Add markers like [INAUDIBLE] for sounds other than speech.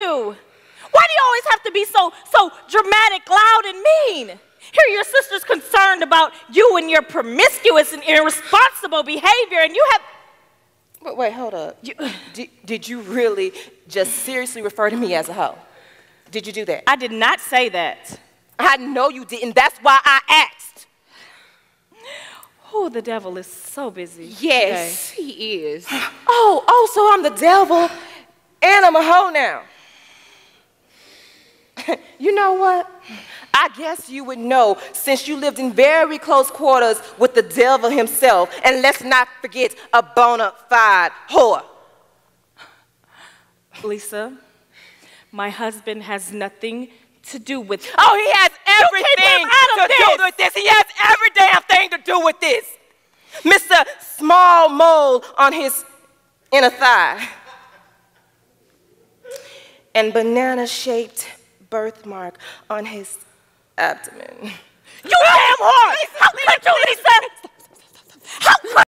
you? Why do you always have to be so so dramatic, loud, and mean? Here, your sister's concerned about you and your promiscuous and irresponsible behavior, and you have. Wait, wait hold up. You, did, did you really just seriously refer to me as a hoe? Did you do that? I did not say that. I know you didn't. That's why I asked. Oh, the devil is so busy. Yes, today. he is. [GASPS] Oh, oh, so I'm the devil and I'm a hoe now. You know what? I guess you would know since you lived in very close quarters with the devil himself. And let's not forget a bona fide whore. Lisa, my husband has nothing to do with Oh, he has everything to this. do with this. He has every damn thing to do with this. Mr. Small Mole on his inner thigh. And banana shaped birthmark on his abdomen. You damn whore! How could you, Lisa?